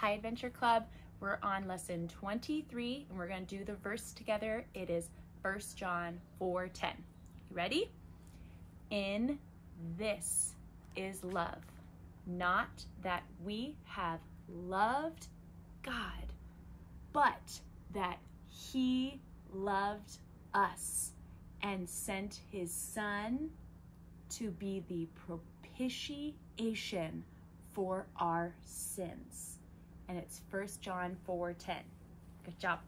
Hi Adventure Club. We're on lesson 23 and we're going to do the verse together. It is 1 John 4:10. You ready? In this is love, not that we have loved God, but that he loved us and sent his son to be the propitiation for our sins. And it's 1 John 4:10. Good job.